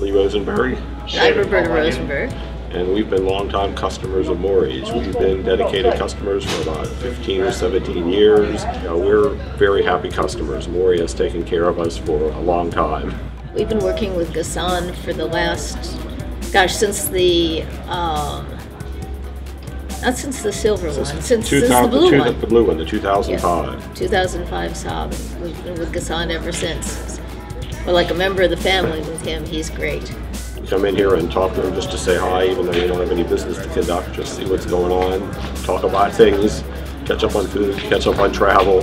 Lee Rosenberry, I'm Roberta Rosenberg. and we've been longtime customers of Morrie's. We've been dedicated customers for about 15 or 17 years. You know, we're very happy customers. Maury has taken care of us for a long time. We've been working with Gassan for the last, gosh, since the, um, not since the silver one, since, since the blue two- one. The blue one, the 2005. 2005 Saab. We've been with Gassan ever since. We're like a member of the family with him. He's great. Come in here and talk to them just to say hi, even though you don't have any business to conduct, just see what's going on, talk about things, catch up on food, catch up on travel.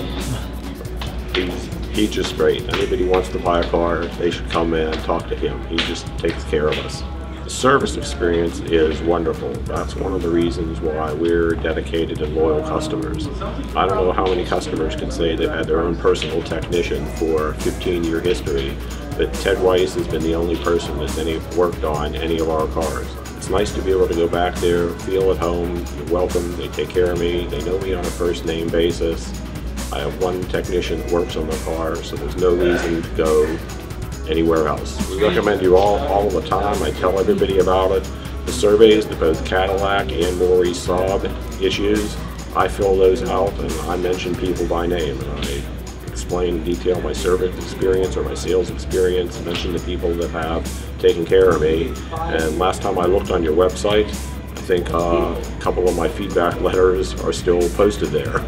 He's, he's just great. Anybody wants to buy a car, they should come in and talk to him. He just takes care of us. The service experience is wonderful. That's one of the reasons why we're dedicated and loyal customers. I don't know how many customers can say they've had their own personal technician for 15-year history, but Ted Weiss has been the only person that's any worked on any of our cars. It's nice to be able to go back there, feel at home, you're welcome, they take care of me, they know me on a first name basis. I have one technician that works on the car, so there's no reason to go anywhere else. We recommend you all all the time. I tell everybody about it. The surveys that both Cadillac and Morrie's Saab issues, I fill those out and I mention people by name and I explain in detail my service experience or my sales experience, mention the people that have taken care of me. And last time I looked on your website, I think uh, a couple of my feedback letters are still posted there.